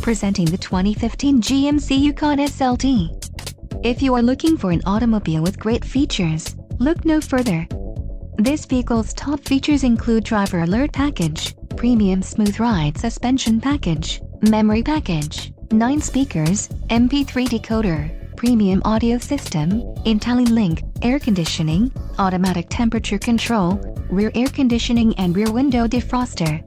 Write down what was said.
Presenting the 2015 GMC Yukon SLT. If you are looking for an automobile with great features, look no further. This vehicle's top features include driver alert package, premium smooth ride suspension package, memory package, 9 speakers, MP3 decoder, premium audio system, IntelliLink, air conditioning, automatic temperature control, rear air conditioning and rear window defroster.